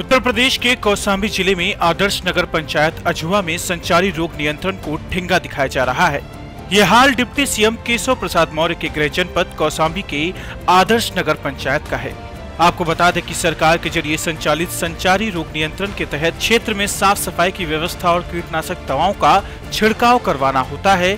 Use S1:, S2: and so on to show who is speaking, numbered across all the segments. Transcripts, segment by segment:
S1: उत्तर प्रदेश के कौसाम्बी ज़िले में आदर्श नगर पंचायत अजुआ में संचारी रोग नियंत्रण को ठिंगा दिखाया जा रहा है ये हाल डिप्टी सीएम केशव प्रसाद मौर्य के गृह जनपद कौसाम्बी के आदर्श नगर पंचायत का है आपको बता दें कि सरकार के ज़रिए संचालित संचारी रोग नियंत्रण के तहत क्षेत्र में साफ़ सफ़ाई की व्यवस्था और कीटनाशक दवाओं का छिड़काव करवाना होता है,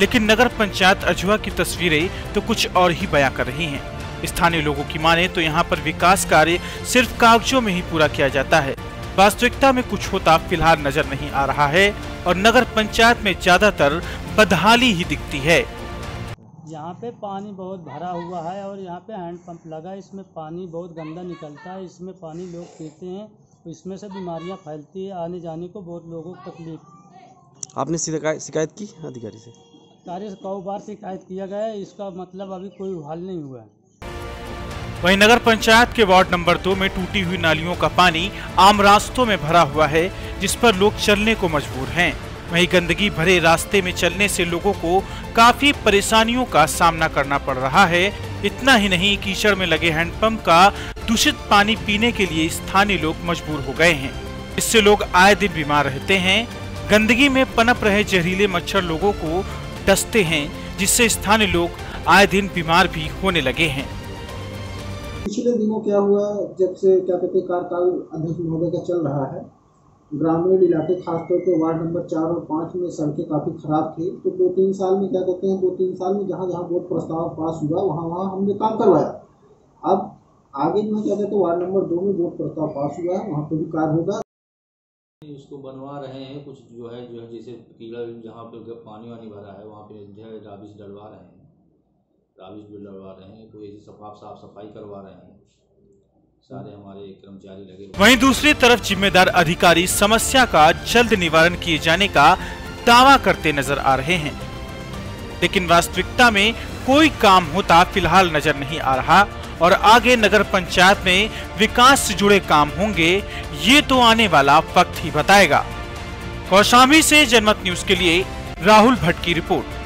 S1: लेकिन नगर पंचायत अजुआ की तस्वीरें तो कुछ और ही बयां कर रही हैं। स्थानीय लोगों की माने तो यहाँ पर विकास कार्य सिर्फ़ कागजों में ही पूरा किया जाता है। वास्तविकता में कुछ होता फ़िलहाल नज़र नहीं आ रहा है और नगर पंचायत में ज़्यादातर बदहाली ही दिखती है।
S2: यहाँ पे पानी बहुत भरा हुआ है और यहाँ पे हैंड पंप लगा है। इसमें पानी बहुत गंदा निकलता है। इसमें पानी लोग पीते हैं। तो इसमें से बीमारियाँ फैलती है। आने जाने को बहुत लोगों को तकलीफ़।
S3: आपने शिकायत शिकायत की अधिकारी से?
S2: कार्य से कई बार शिकायत किया गया है। इसका मतलब अभी कोई हल नहीं हुआ है।
S1: वहीं नगर पंचायत के वार्ड नंबर दो में टूटी हुई नालियों का पानी आम रास्तों में भरा हुआ है, जिस पर लोग चलने को मजबूर हैं। वहीं गंदगी भरे रास्ते में चलने से लोगों को काफ़ी परेशानियों का सामना करना पड़ रहा है। इतना ही नहीं, कीचड़ में लगे हैंडपंप का दूषित पानी पीने के लिए स्थानीय लोग मजबूर हो गए हैं। इससे लोग आए दिन बीमार रहते हैं। गंदगी में पनप रहे जहरीले मच्छर लोगों को डसते हैं, जिससे स्थानीय लोग आए दिन बीमार भी होने लगे हैं।
S4: पिछले दिनों क्या हुआ, जब से क्या कहते हैं, कार्यकाल अध्यक्ष महोदय का चल रहा है, ग्रामीण इलाके, खासतौर पर वार्ड नंबर चार और पाँच में सड़कें काफ़ी खराब थी। तो दो तीन साल में क्या कहते हैं, दो तीन साल में जहाँ जहाँ वोट प्रस्ताव पास हुआ, वहाँ वहाँ हमने काम करवाया। अब आगे जो है, क्या कहते हैं, वार्ड नंबर दो में वोट प्रस्ताव पास हुआ है वहाँ पर भी कार्य होगा।
S5: उसको बनवा रहे हैं, कुछ जो है जो है, जैसे कीड़ा जहाँ पे पानी वानी भरा है, वहाँ पे जो है राबिश डलवा रहे हैं। राबिश भी डलवा रहे हैं, कोई ऐसी सफ़ाई साफ़ सफ़ाई करवा रहे हैं। सारे हमारे कर्मचारी लगे
S1: वहीं दूसरी तरफ़ जिम्मेदार अधिकारी समस्या का जल्द निवारण किए जाने का दावा करते नज़र आ रहे हैं। लेकिन वास्तविकता में कोई काम होता फ़िलहाल नज़र नहीं आ रहा और आगे नगर पंचायत में विकास से जुड़े काम होंगे, ये तो आने वाला वक्त ही बताएगा। कौशाम्बी से जनमत न्यूज़ के लिए राहुल भट्ट की रिपोर्ट।